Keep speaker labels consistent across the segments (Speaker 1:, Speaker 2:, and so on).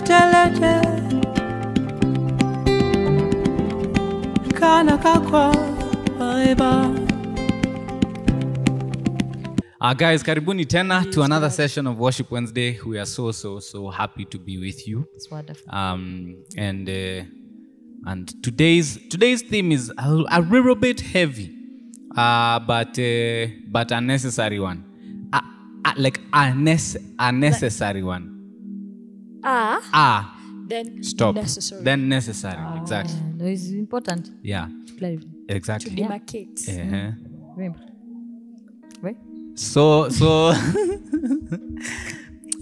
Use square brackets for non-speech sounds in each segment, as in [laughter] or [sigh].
Speaker 1: wetelete kana kakwa baiba
Speaker 2: Uh, guys, karibuni tena to another session of Worship Wednesday. We are so so so happy to be with you.
Speaker 3: It's wonderful.
Speaker 2: Um, and uh, and today's today's theme is a, a little bit heavy, uh, but uh, but a necessary one, uh, uh, like a, nece- a necessary one.
Speaker 4: Ah,
Speaker 2: are
Speaker 4: then
Speaker 2: stop.
Speaker 4: necessary.
Speaker 2: Then necessary. Exactly.
Speaker 3: No, it's important
Speaker 2: Yeah.
Speaker 3: to play.
Speaker 2: Exactly.
Speaker 4: demarcate.
Speaker 2: Uh-huh.
Speaker 3: Remember. Right?
Speaker 2: so so [laughs]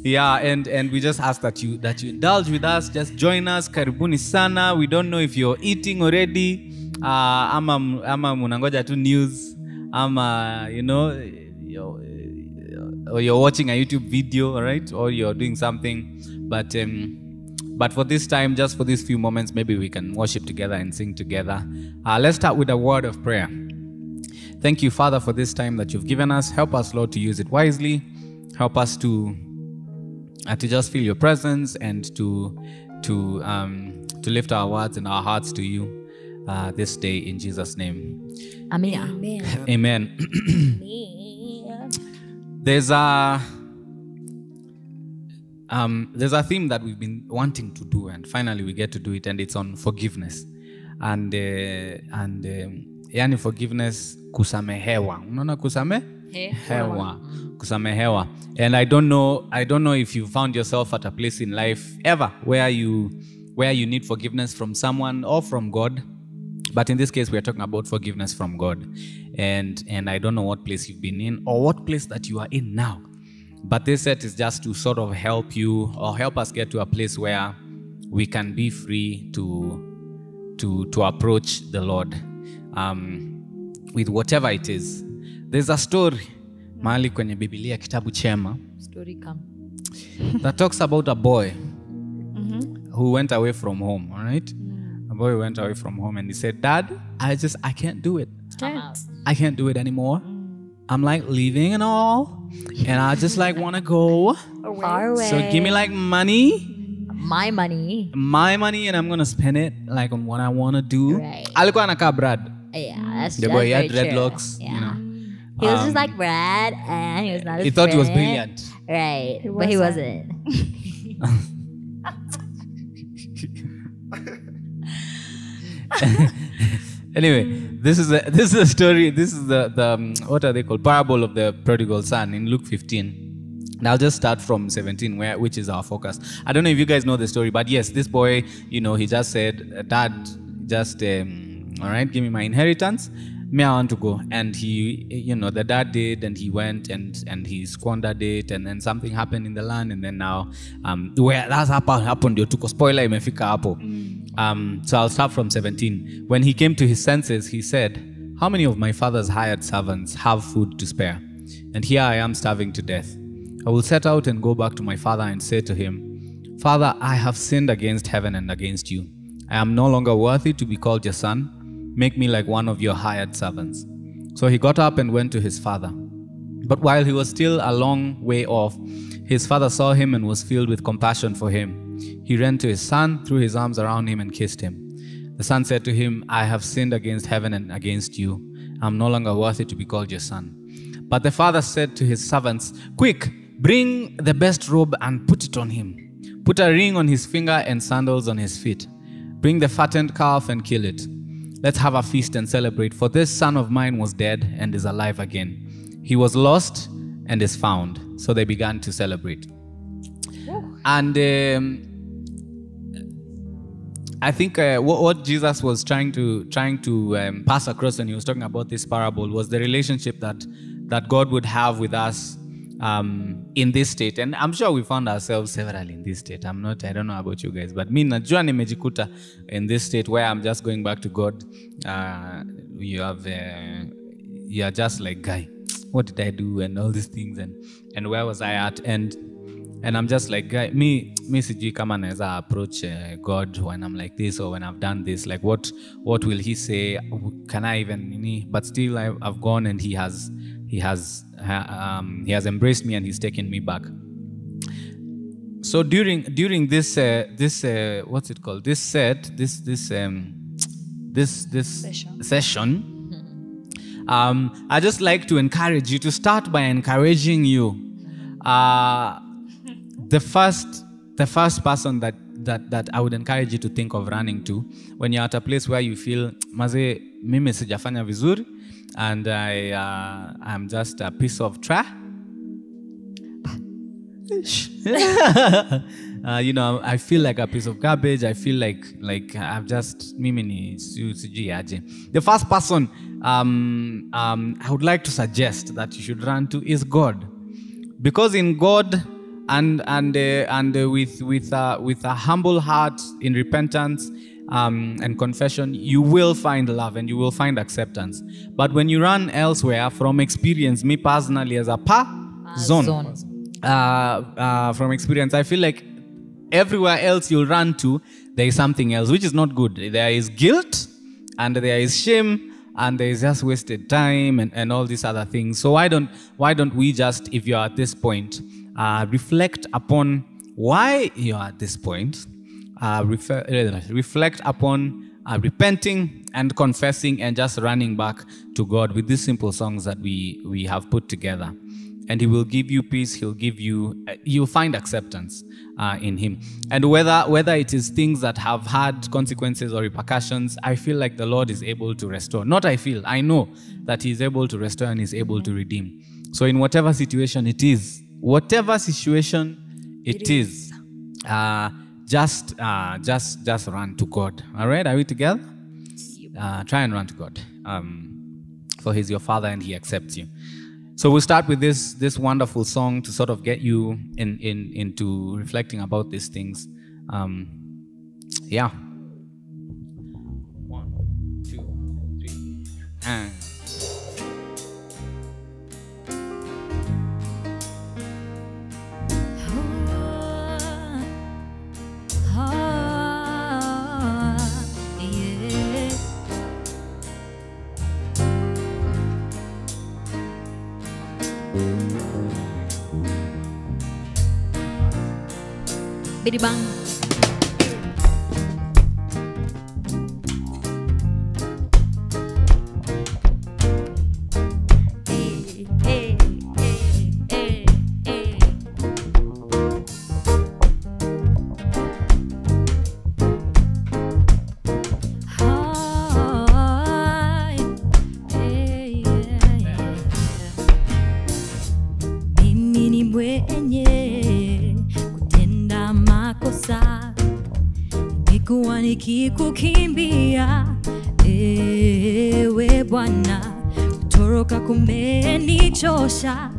Speaker 2: yeah and and we just ask that you that you indulge with us just join us karibuni sana we don't know if you're eating already uh, ama ama munangoja tu news ama you know you're, you're watching a youtube video all right or you're doing something but um but for this time just for these few moments maybe we can worship together and sing together uh, let's start with a word of prayer Thank you, Father, for this time that you've given us. Help us, Lord, to use it wisely. Help us to uh, to just feel your presence and to to um, to lift our words and our hearts to you uh, this day in Jesus' name.
Speaker 3: Amina.
Speaker 4: Amen. [clears throat]
Speaker 2: Amen. there's a um, there's a theme that we've been wanting to do, and finally we get to do it, and it's on forgiveness. And uh, and um, yani forgiveness kusamehewa. Unaona kusame? Hewa. Kusamehewa. And I don't know I don't know if you found yourself at a place in life ever where you where you need forgiveness from someone or from God. But in this case, we are talking about forgiveness from God. And and I don't know what place you've been in or what place that you are in now. But this set is just to sort of help you or help us get to a place where we can be free to to to approach the Lord um, with whatever it is. There's a story mahali kwenye Biblia kitabu chema
Speaker 3: Story come.
Speaker 2: that talks about a boy mm-hmm. who went away from home, all right? Mm. A boy went away from home and he said, Dad, I just, I can't do it. Can't. I can't do it anymore. Mm. I'm like leaving and all. And I just like want to go.
Speaker 3: Far away.
Speaker 2: So give me like money,
Speaker 3: my money.
Speaker 2: my money, and I'm going to spend it like on what I want to do.
Speaker 3: Right.
Speaker 2: Alikuwa anakaa Brad.
Speaker 3: Yeah, that's
Speaker 2: The
Speaker 3: that's
Speaker 2: boy he had
Speaker 3: very true.
Speaker 2: dreadlocks,
Speaker 3: Yeah.
Speaker 2: you know.
Speaker 3: He was
Speaker 2: Um,
Speaker 3: just like Brad, and he was not.
Speaker 2: He
Speaker 3: as
Speaker 2: thought he was
Speaker 3: brilliant.
Speaker 2: brilliant.
Speaker 3: Right,
Speaker 4: He
Speaker 3: but he
Speaker 4: wasn't. [laughs] [laughs] [laughs]
Speaker 2: anyway, this is a, [laughs] this is a story. This is the the um, what are they called? Parable of the prodigal son in Luke 15. And I'll just start from 17, where which is our focus. I don't know if you guys know the story, but yes, this boy, you know, he just said, "Dad, just um, all right, give me my inheritance. Me, I want to go." And he, you know, the dad did, and he went, and and he squandered it, and then something happened in the land, and then now, um, where that's happened, happened, ndio tuko spoiler imefika hapo. Um, so I'll start from 17. When he came to his senses, he said, How many of my father's hired servants have food to spare? And here I am starving to death. I will set out and go back to my father and say to him, Father, I have sinned against heaven and against you. I am no longer worthy to be called your son. Make me like one of your hired servants. So he got up and went to his father. But while he was still a long way off, his father saw him and was filled with compassion for him. He ran to his son, threw his arms around him, and kissed him. The son said to him, I have sinned against heaven and against you. I am no longer worthy to be called your son. But the father said to his servants, Quick, bring the best robe and put it on him. Put a ring on his finger and sandals on his feet. Bring the fattened calf and kill it. Let's have a feast and celebrate, for this son of mine was dead and is alive again. He was lost and is found. So they began to celebrate. And um, I think uh, what, what Jesus was trying to trying to um, pass across when he was talking about this parable was the relationship that that God would have with us um, in this state. And I'm sure we found ourselves several in this state. I'm not. I don't know about you guys, but me najua nimejikuta in this state where I'm just going back to God. Uh, you have uh, you are just like guy. What did I do and all these things and and where was I at and and i'm just like guy, me me sijui kama naweza approach uh, god when i'm like this or when i've done this like what what will he say can i even nini? but still I've, I've gone and he has he has um, he has embraced me and he's taken me back so during during this uh, this uh, what's it called this set this this um, this this
Speaker 4: Session.
Speaker 2: session um, I just like to encourage you to start by encouraging you. Uh, the first, the first person that that that I would encourage you to think of running to when you're at a place where you feel maze mimi sijafanya vizuri and I uh, I'm just a piece of trash. [laughs] uh, you know, I feel like a piece of garbage. I feel like like I've just mimi ni si- sijui aje. The first person um, um, I would like to suggest that you should run to is God, because in God and and uh, and uh, with with uh, with a humble heart in repentance. Um, and confession, you will find love and you will find acceptance. But when you run elsewhere, from experience, me personally as a pa zone,
Speaker 3: zone.
Speaker 2: uh, uh, from experience, I feel like everywhere else you'll run to, there is something else, which is not good. There is guilt, and there is shame, and there is just wasted time, and, and all these other things. So why don't why don't we just, if you're at this point, uh, reflect upon why you're at this point, uh, refer, uh, reflect upon uh, repenting and confessing, and just running back to God with these simple songs that we we have put together. And he will give you peace he'll give you uh, you'll find acceptance uh, in him. And whether whether it is things that have had consequences or repercussions i feel like the lord is able to restore. Not i feel i know that he is able to restore and is able to redeem. So in whatever situation it is whatever situation it is, uh, just uh, just just run to god all right are we together uh, try and run to god um, for he's your father and he accepts you so we'll start with this this wonderful song to sort of get you in, in into reflecting about these things. Um, yeah. One, two, three, and.
Speaker 3: Bidi nikikukimbia ewe Bwana, kutoroka kumenichosha,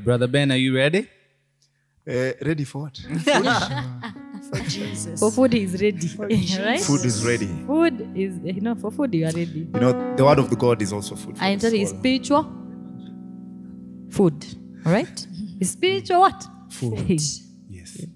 Speaker 2: right, Brother Ben, are you ready?
Speaker 5: Uh, ready for what? [laughs]
Speaker 6: for Jesus. For food is ready. [laughs] right?
Speaker 5: Food is ready.
Speaker 6: Food is, eh, you know, for food you are ready.
Speaker 5: You know, the word of the God is also food. I
Speaker 6: And
Speaker 5: you,
Speaker 6: spiritual food. All right? [laughs] Spiritual what?
Speaker 5: Food. yes.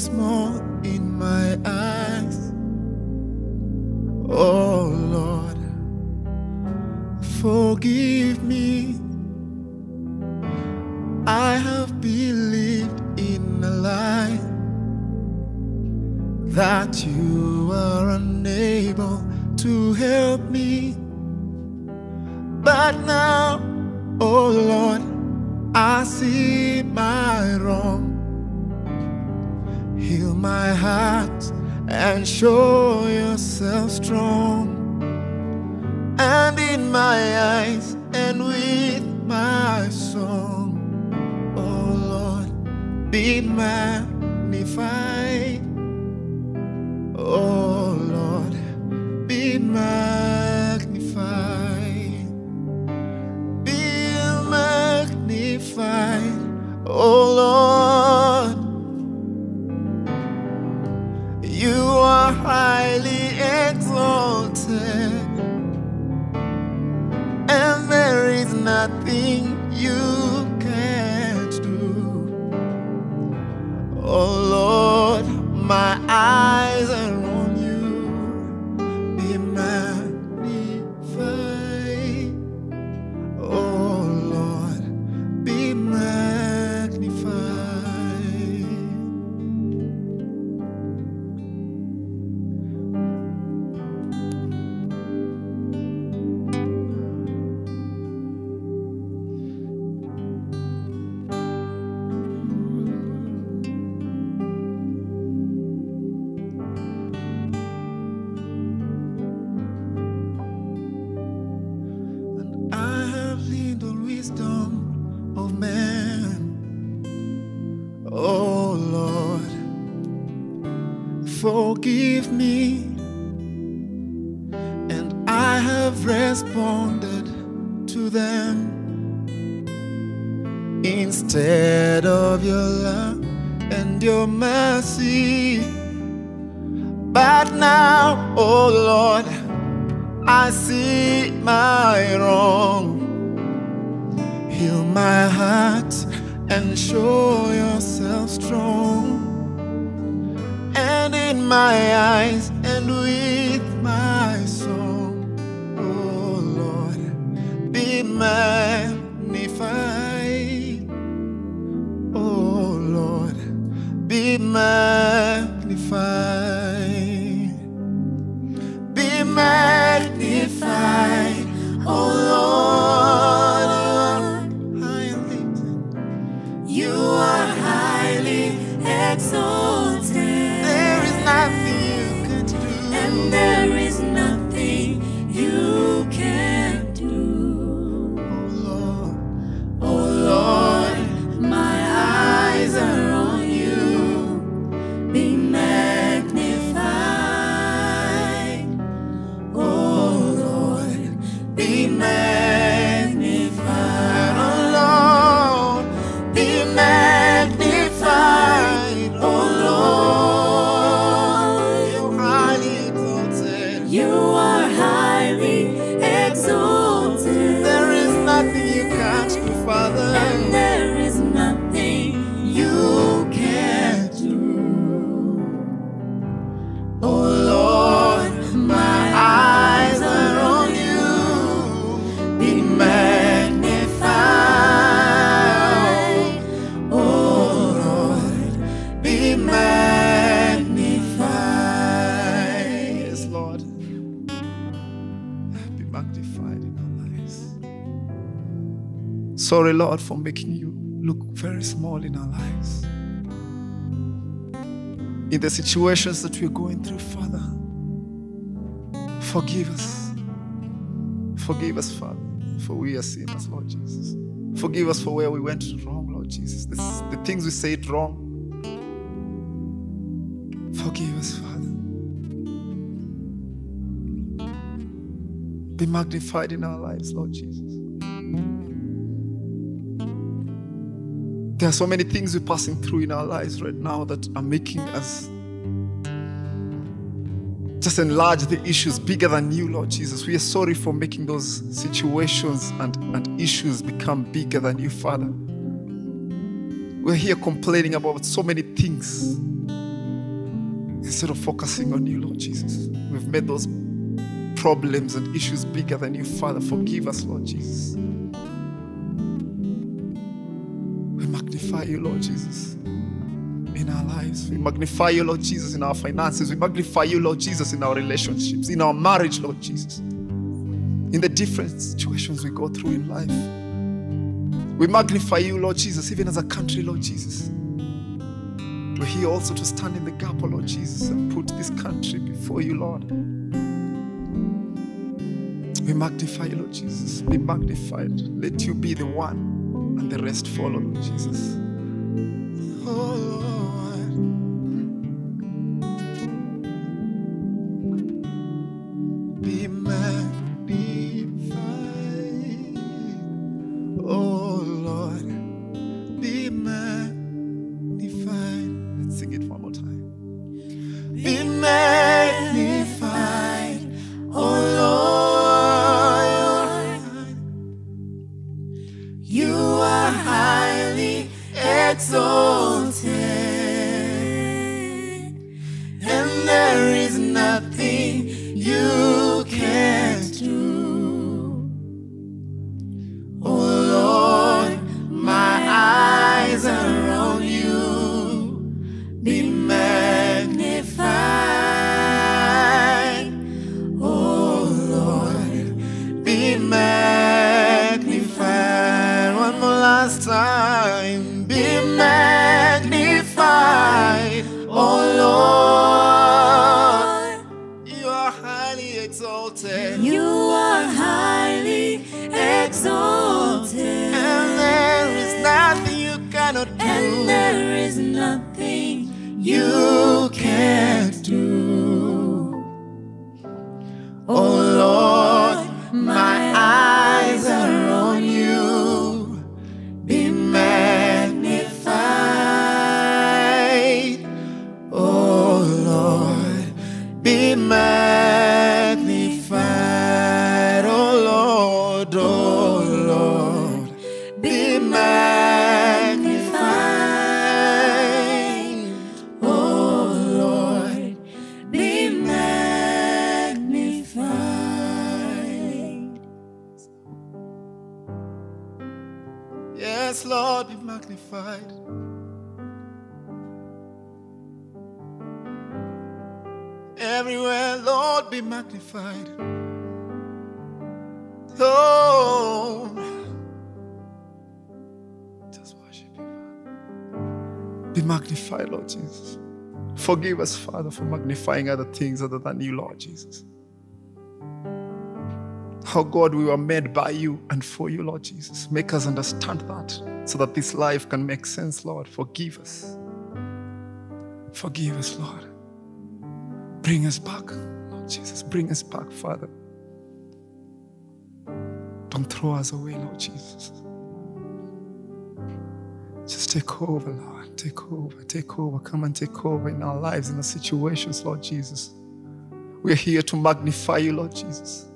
Speaker 5: once more Sorry, Lord, for making you look very small in our lives. In the situations that we're going through, Father, forgive us. Forgive us, Father, for we are sinners, Lord Jesus. Forgive us for where we went wrong, Lord Jesus. The, the things we said wrong. Forgive us, Father. Be magnified in our lives, Lord Jesus. There are so many things we're passing through in our lives right now that are making us just enlarge the issues bigger than you, Lord Jesus. We are sorry for making those situations and, and issues become bigger than you, Father. We're here complaining about so many things instead of focusing on you, Lord Jesus. We've made those problems and issues bigger than you, Father. Forgive us, Lord Jesus. Magnify you, Lord Jesus, in our lives. We magnify you, Lord Jesus, in our finances. We magnify you, Lord Jesus, in our relationships, in our marriage, Lord Jesus, in the different situations we go through in life. We magnify you, Lord Jesus, even as a country, Lord Jesus. We're here also to stand in the gap, oh Lord Jesus, and put this country before you, Lord. We magnify you, Lord Jesus. Be magnified. Let you be the one, and the rest follow, Jesus. Oh magnified. Everywhere, Lord, be magnified. Oh, just worship you. Be magnified, Lord Jesus. Forgive us, Father, for magnifying other things other than you, Lord Jesus. Oh God, we were made by you and for you, Lord Jesus. Make us understand that so that this life can make sense, Lord. Forgive us. Forgive us, Lord. Bring us back, Lord Jesus. Bring us back, Father. Don't throw us away, Lord Jesus. Just take over, Lord. Take over, take over. Come and take over in our lives, in our situations, Lord Jesus. We're here to magnify you, Lord Jesus.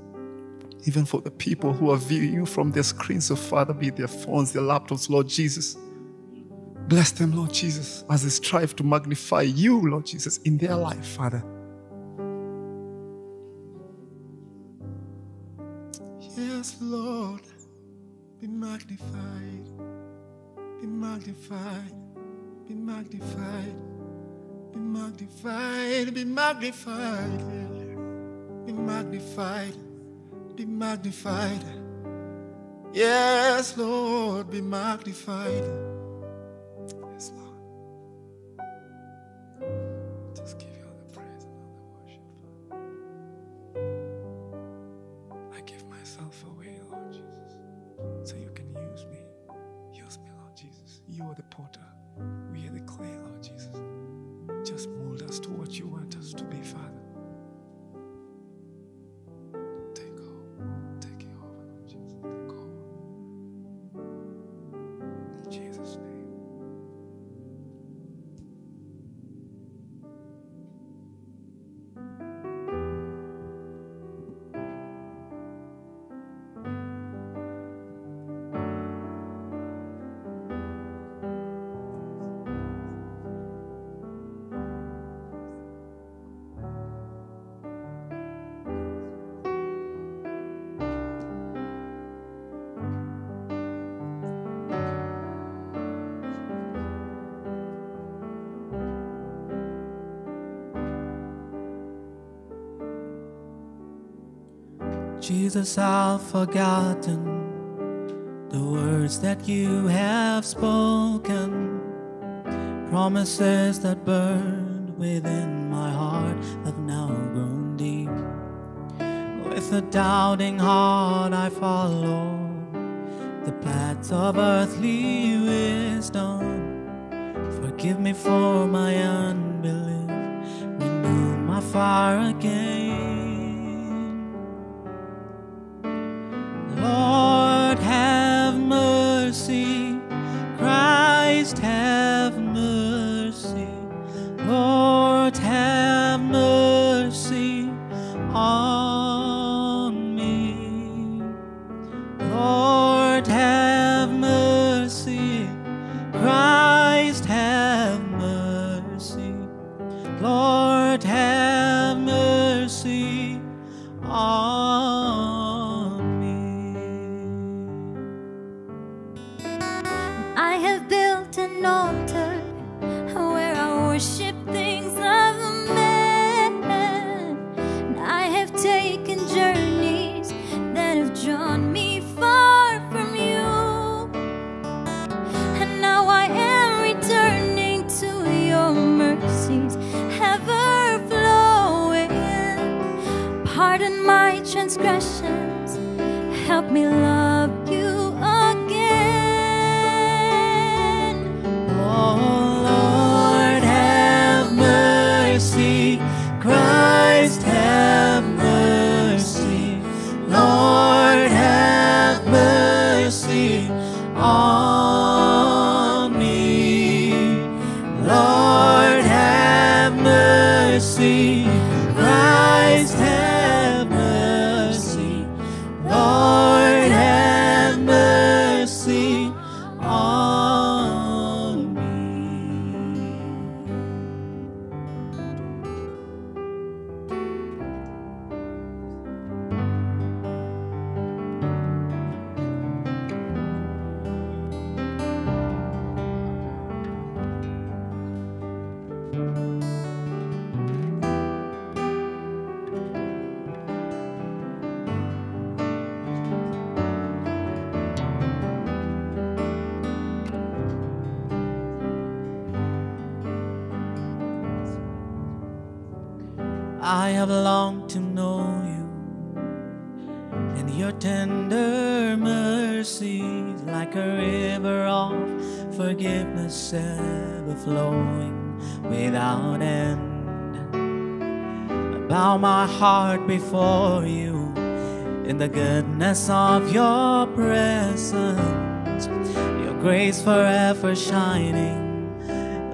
Speaker 5: Even for the people who are viewing you from their screens, so Father, be their phones, their laptops, Lord Jesus. Bless them, Lord Jesus, as they strive to magnify you, Lord Jesus, in their life, Father. Yes, Lord, be magnified, be magnified, be magnified, be magnified, be magnified, be magnified, be magnified. Yes, Lord, be magnified. Yes, Lord. Just give you all the praise and all the worship. I give myself away, Lord Jesus, so you can use me. Use me, Lord Jesus. You are the potter. We are the clay, Lord Jesus. Just mold us to what you want us to be, Father. Jesus,
Speaker 1: I've forgotten the words that you have spoken, promises that burned within my heart have now grown deep. With a doubting heart, I follow the paths of earthly wisdom. Forgive me for my unbelief, renew my fire again.
Speaker 3: Transgressions, help me love
Speaker 1: before you in the goodness of your presence, your grace forever shining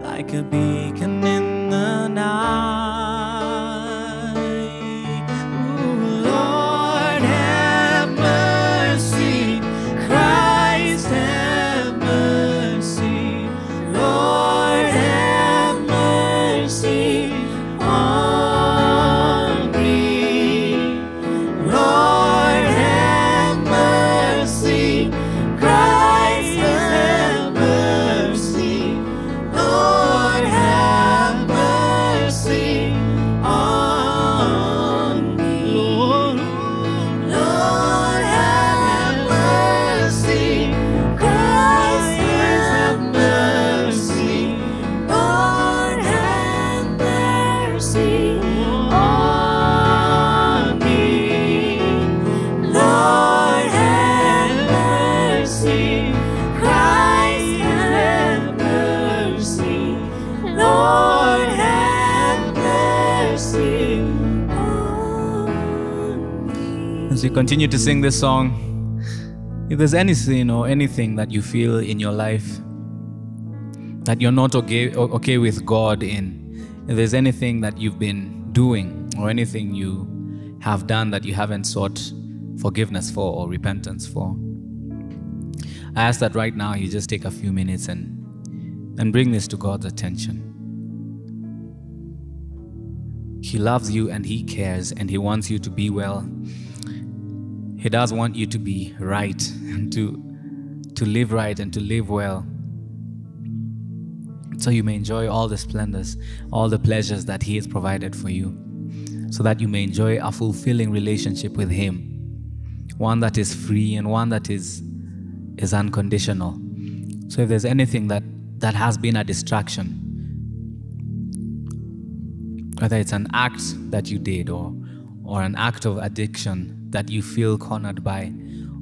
Speaker 1: like a beacon in the night.
Speaker 2: Continue to sing this song, if there's anything or anything that you feel in your life that you're not okay, okay with God in, if there's anything that you've been doing or anything you have done that you haven't sought forgiveness for or repentance for, I ask that right now you just take a few minutes and, and bring this to God's attention. He loves you and He cares and He wants you to be well. He does want you to be right and to, to live right and to live well. So you may enjoy all the splendors, all the pleasures that He has provided for you, so that you may enjoy a fulfilling relationship with Him, one that is free and one that is, is unconditional. So if there's anything that, that has been a distraction, whether it's an act that you did or or an act of addiction that you feel cornered by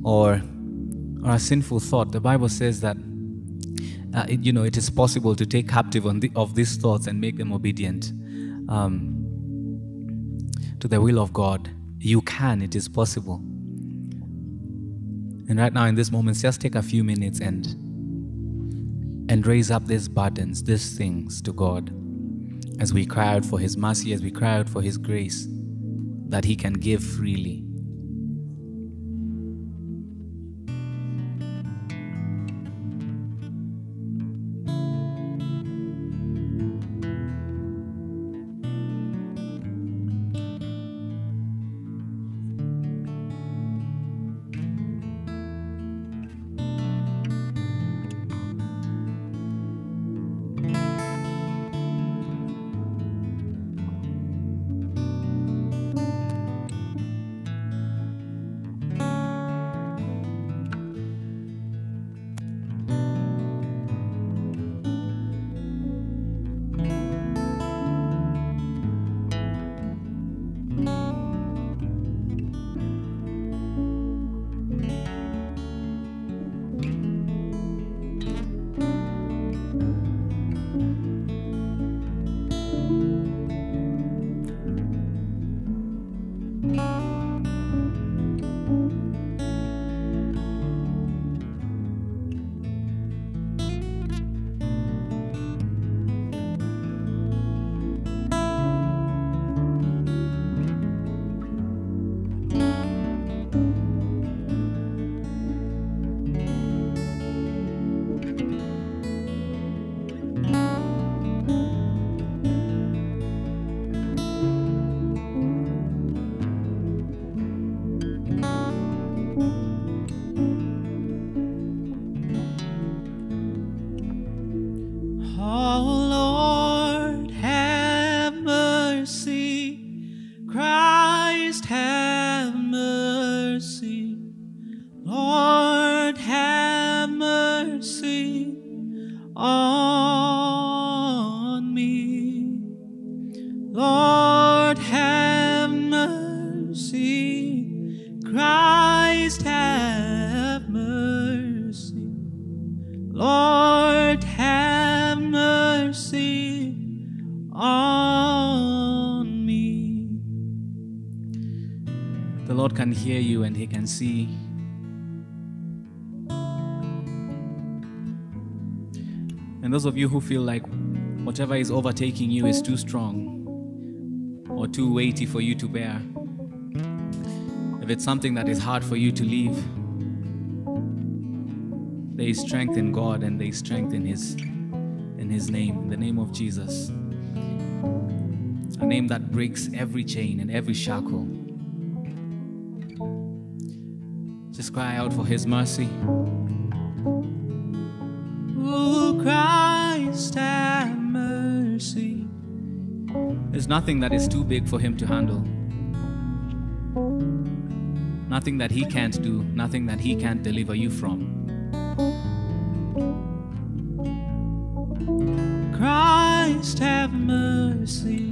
Speaker 2: or or a sinful thought. The bible says that uh, it, you know it is possible to take captive on the, of these thoughts and make them obedient um, to the will of god. You can. It is possible. And right now in this moment just take a few minutes and and raise up these burdens these things to god as we cry out for His mercy, as we cry out for His grace that He can give freely. Those of you who feel like whatever is overtaking you is too strong or too weighty for you to bear, if it's something that is hard for you to leave, there is strength in God and there is strength in His in His name, in the name of Jesus. A name that breaks every chain and every shackle. Just cry out for His mercy.
Speaker 1: Oh, Christ, have mercy.
Speaker 2: There's nothing that is too big for Him to handle. Nothing that He can't do, nothing that He can't deliver you from.
Speaker 1: Christ, have mercy.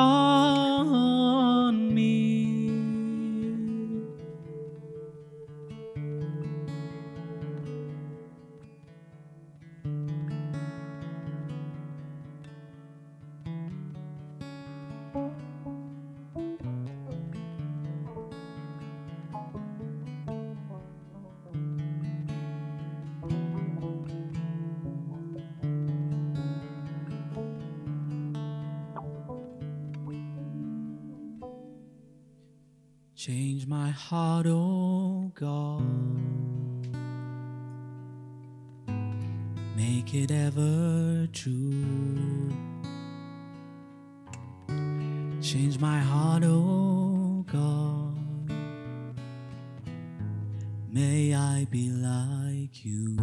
Speaker 1: On heart, oh God. Make it ever true. Change my heart, oh God. May I be like you.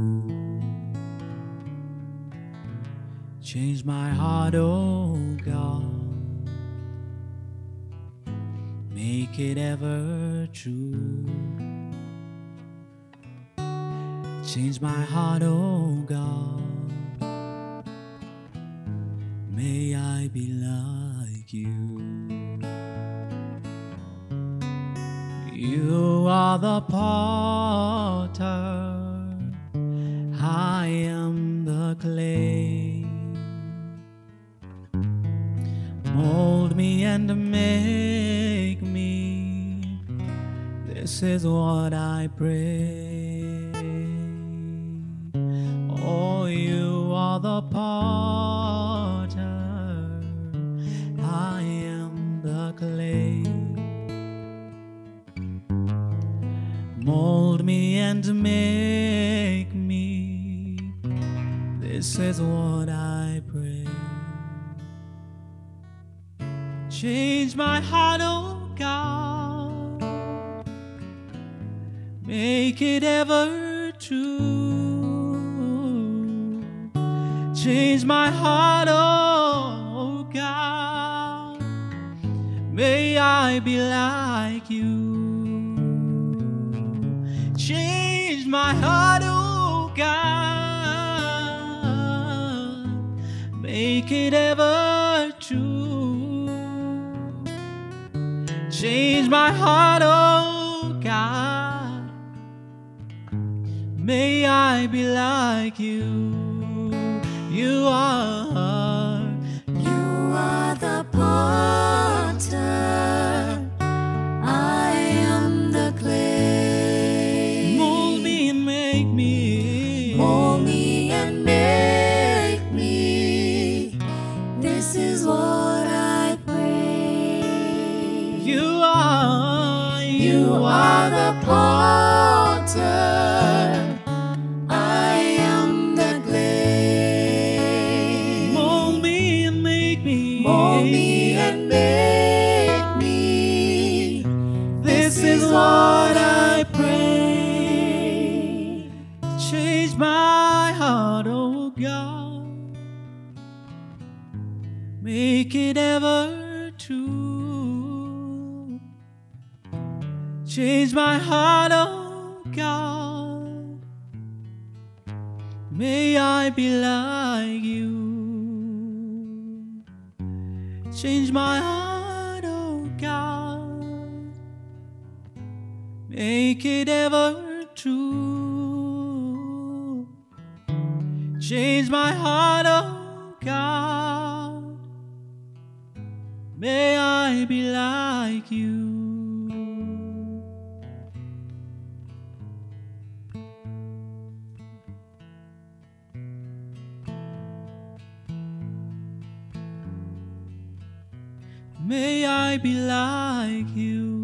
Speaker 1: Change my heart, oh God. Make it ever true. Change my heart, oh God. Make it ever true. Change my heart, oh God. May I be like you. Change my heart, oh God. Make it ever true. Change my heart, oh May I be like you. You are. Change my heart, oh God. May I be like you. Change my heart, oh God. Make it ever true. Change my heart, oh God. May I be like you. May I be like you.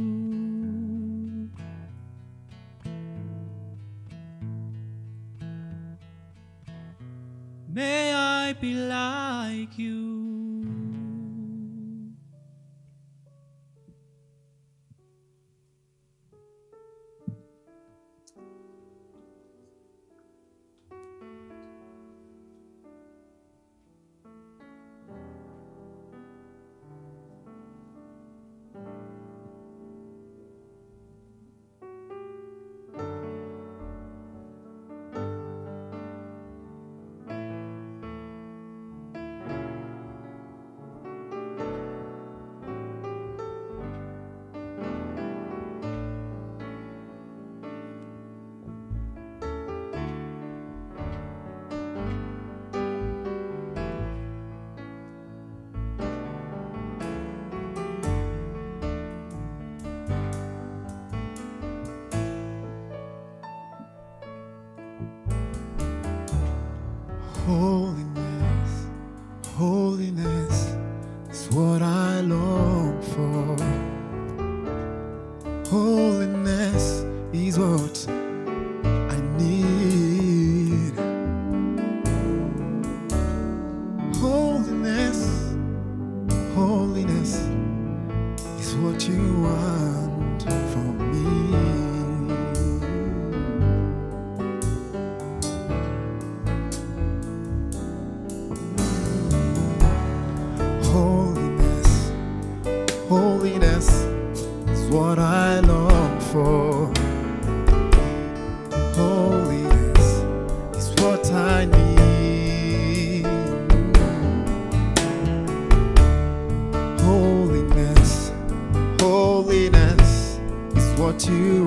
Speaker 5: to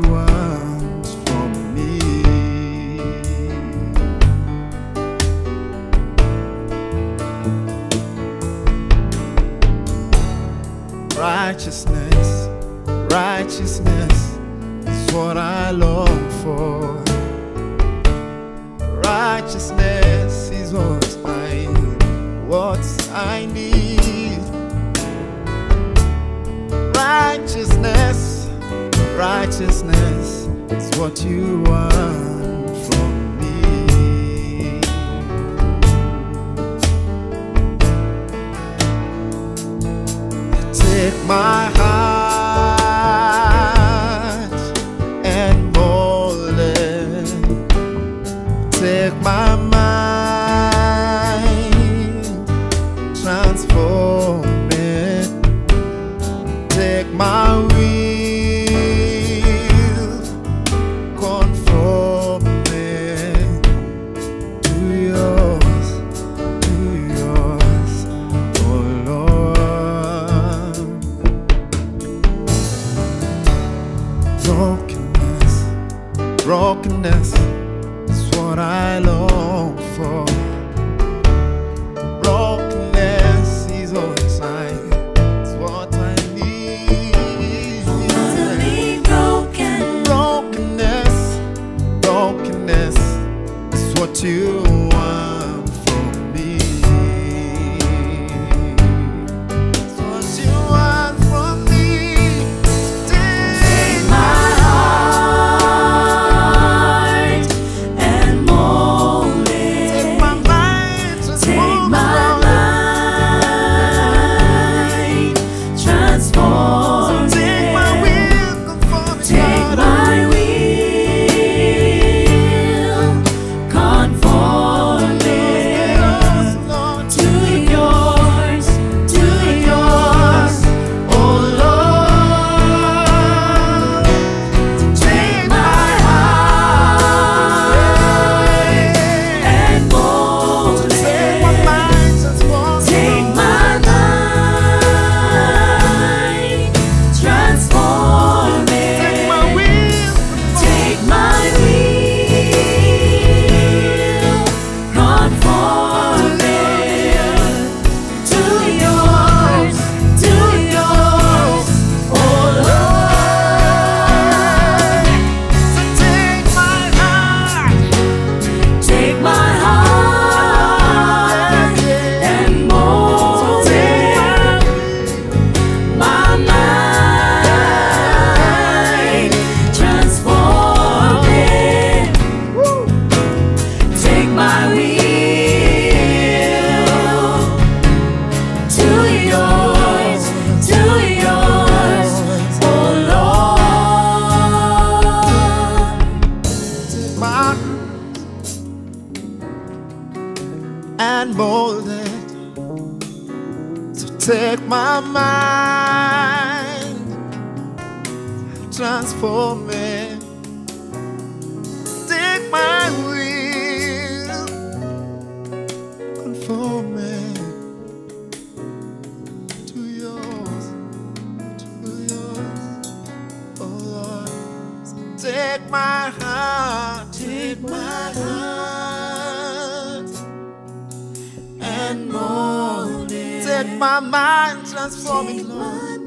Speaker 5: it. Take my mind, transform it, Lord.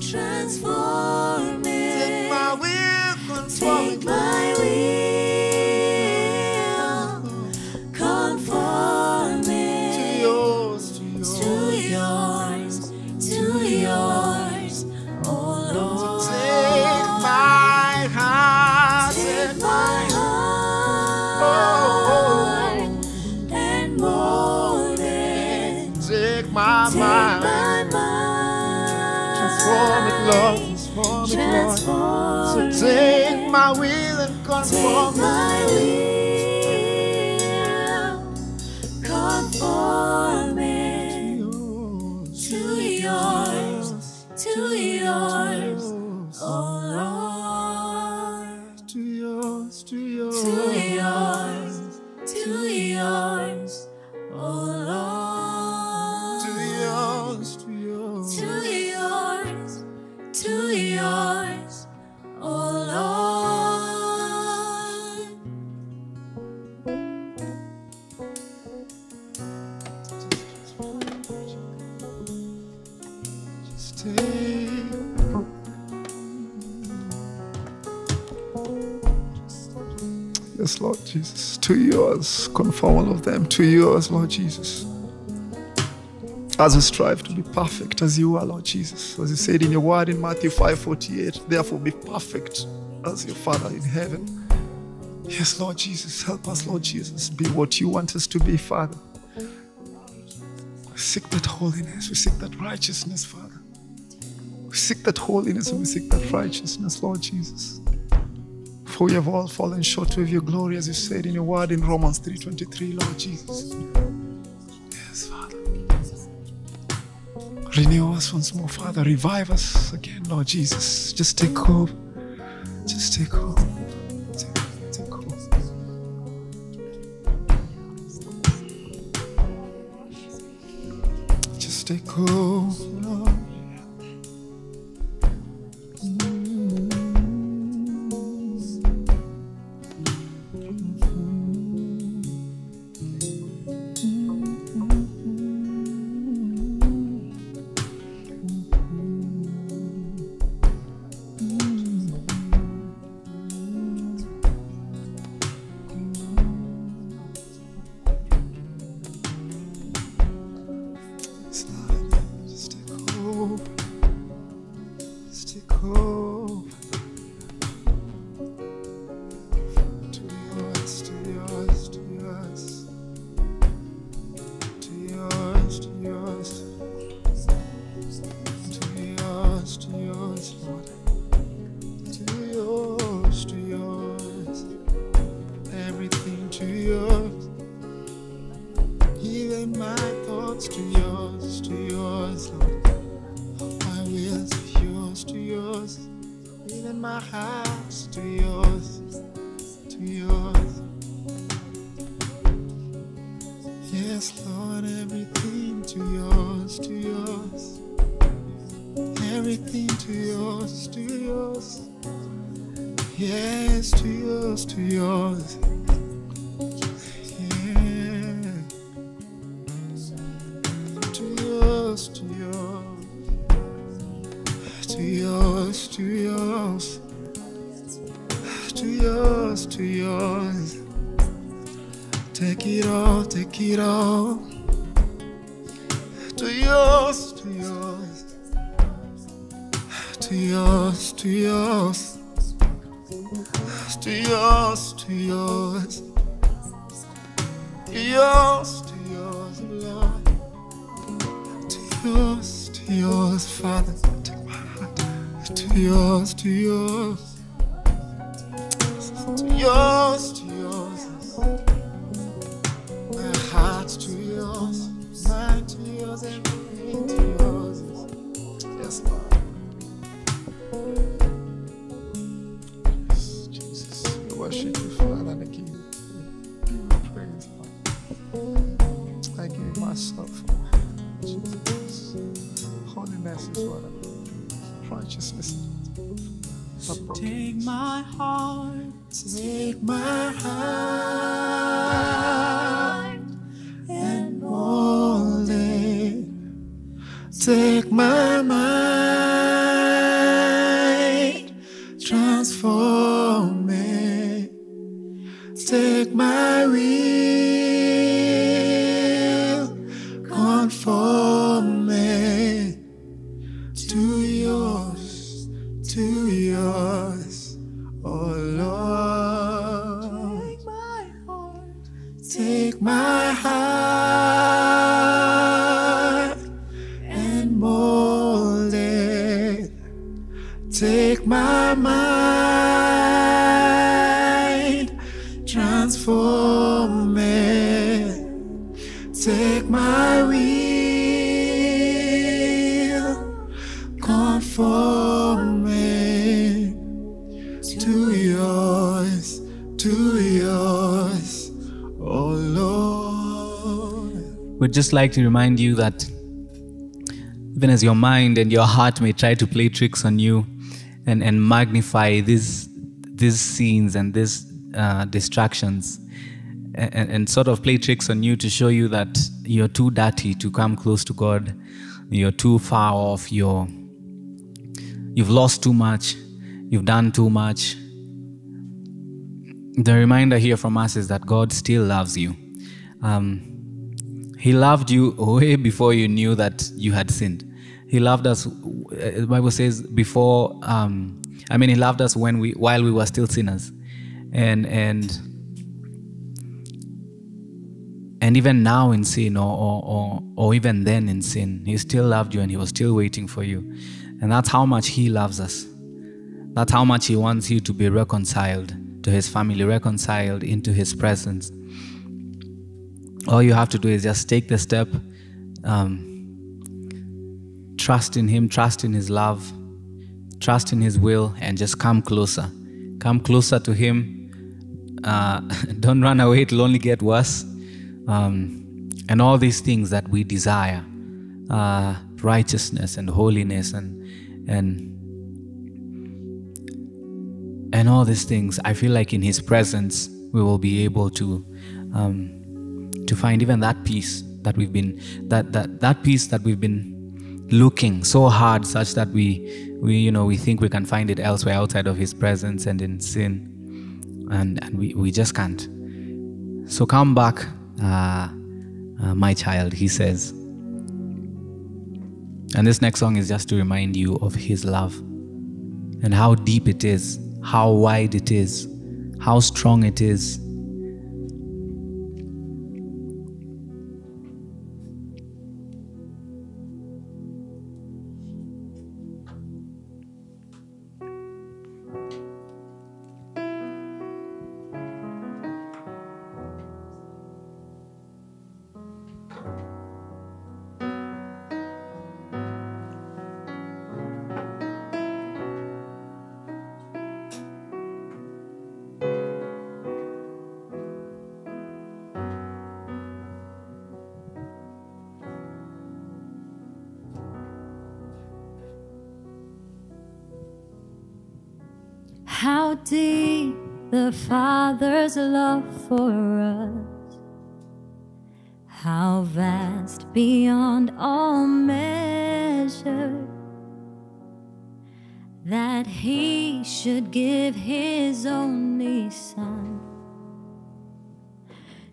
Speaker 3: Transform
Speaker 5: Take
Speaker 3: me.
Speaker 5: my will,
Speaker 3: Take
Speaker 5: it,
Speaker 3: my
Speaker 5: transform it, Lord. Transform So take my will and
Speaker 3: Take
Speaker 5: conform it.
Speaker 3: my will, conform
Speaker 5: conform all of them to yours, Lord Jesus. As we strive to be perfect as you are, Lord Jesus, as you said in your word in Matthew 5:48, therefore be perfect as your Father in heaven. Yes, Lord Jesus, help us, Lord Jesus, be what you want us to be, Father. We seek that holiness, we seek that righteousness, Father. We seek that holiness and we seek that righteousness, Lord Jesus. For we have all fallen short of your glory, as you said in your word in Romans 3:23, Lord Jesus. Yes, Father. Renew us once more, Father. Revive us again, Lord Jesus. Just take hold. Just take hold. Take, take hold just take hold. Yours, to yours. To yours, to yours. To yours, to yours, Lord. To yours, to yours, Father. To yours, to yours. To yours,
Speaker 2: just like to remind you that even as your mind and your heart may try to play tricks on you and, and magnify these these scenes and these uh, distractions and, and sort of play tricks on you to show you that you're too dirty to come close to God, you're too far off, you're you've lost too much, you've done too much. The reminder here from us is that God still loves you. Um, he loved you way before you knew that you had sinned. He loved us. uh, The Bible says before. Um, I mean, he loved us when we while we were still sinners, and and and even now in sin, or or or, or even then in sin, he still loved you and he was still waiting for you, and that's how much he loves us. That's how much he wants you to be reconciled to his family, reconciled into his presence all you have to do is just take the step um, trust in him trust in his love trust in his will and just come closer. Come closer to him. Uh, [laughs] don't run away it'll only get worse. Um, and all these things that we desire uh, righteousness and holiness and and and all these things i feel like in his presence we will be able to um, to find even that peace that we've been that that that peace that we've been looking so hard such that we we you know we think we can find it elsewhere outside of his presence and in sin. And and we, we just can't. So come back uh, uh, my child he says. And this next song is just to remind you of his love and how deep it is how wide it is how strong it is
Speaker 3: How deep the Father's love for us, how vast beyond all measure, that He should give His only Son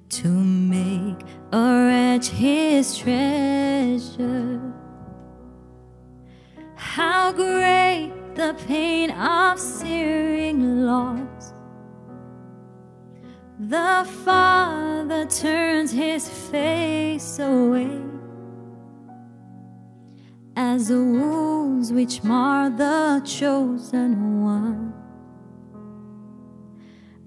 Speaker 3: to make a wretch His treasure. Turns his face away as the wounds which mar the chosen one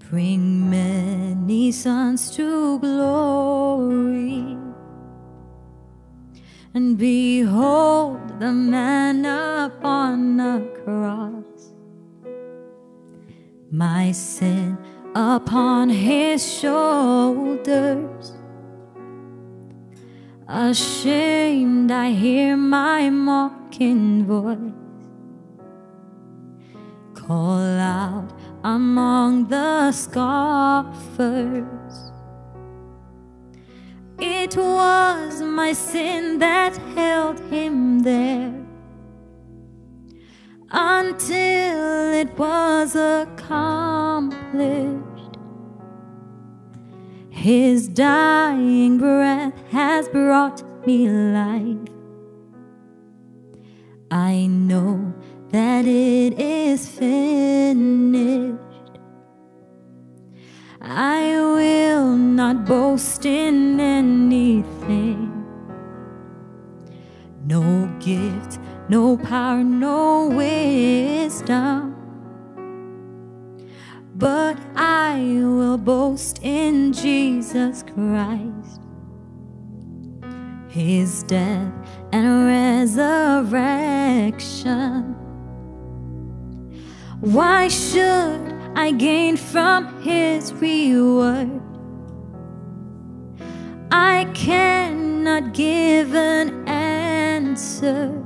Speaker 3: bring many sons to glory. And behold the man upon the cross, my sin upon his shoulders, Ashamed, I hear my mocking voice. Call out among the scoffers. It was my sin that held him there until it was accomplished. His dying breath has brought me life. I know that it is finished. I will not boast in anything. No gift, no power, no wisdom. But I will boast in Jesus Christ, His death and resurrection. Why should I gain from His reward? I cannot give an answer.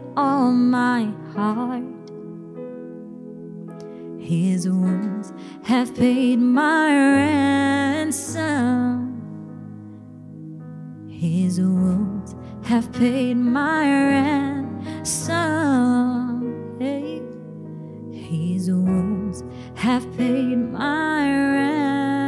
Speaker 3: all my heart. His wounds have paid my ransom. His wounds have paid my ransom. Hey. His wounds have paid my ransom.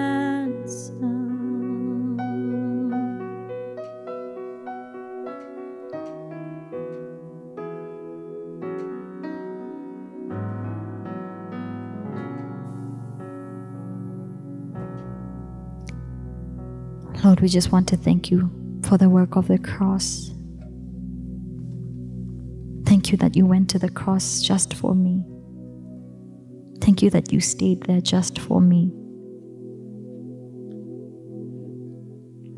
Speaker 7: Lord, we just want to thank you for the work of the cross. Thank you that you went to the cross just for me. Thank you that you stayed there just for me.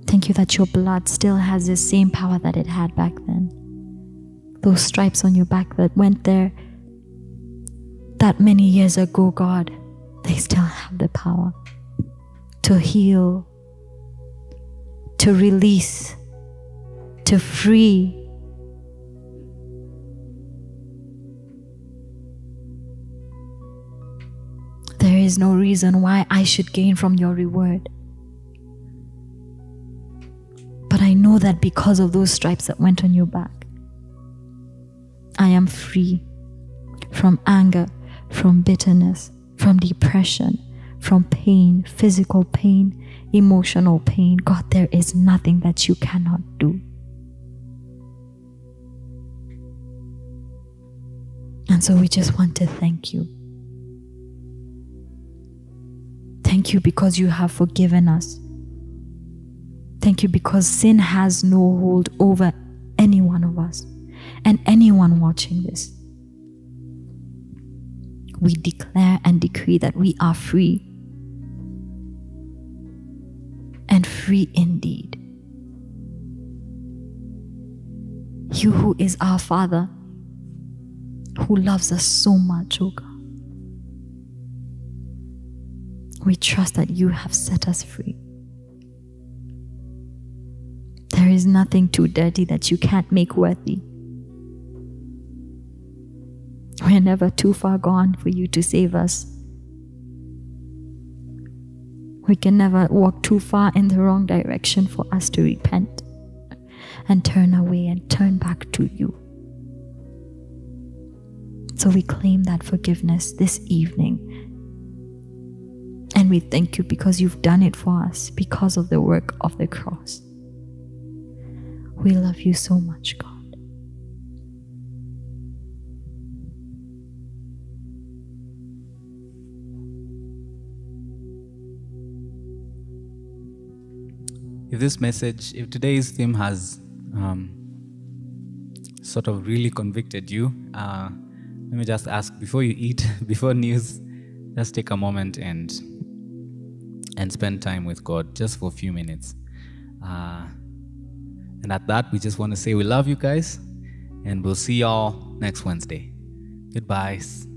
Speaker 7: Thank you that your blood still has the same power that it had back then. Those stripes on your back that went there that many years ago, God, they still have the power to heal, to release, to free. There is no reason why I should gain from your reward. But I know that because of those stripes that went on your back, I am free from anger, from bitterness, from depression, from pain, physical pain, emotional pain. God, there is nothing that you cannot do. And so we just want to thank you. Thank you because you have forgiven us. Thank you because sin has no hold over any one of us and anyone watching this. We declare and decree that we are free and free indeed. You who is our Father, who loves us so much, oh God. We trust that you have set us free. There is nothing too dirty that you can't make worthy. We're never too far gone for you to save us. We can never walk too far in the wrong direction for us to repent and turn away and turn back to you. So we claim that forgiveness this evening. And we thank you because you've done it for us because of the work of the cross. We love you so much, God.
Speaker 2: If this message, if today's theme has um, sort of really convicted you, uh, let me just ask before you eat, [laughs] before news, just take a moment and and spend time with God just for a few minutes. Uh, and at that, we just want to say we love you guys, and we'll see y'all next Wednesday. Goodbyes.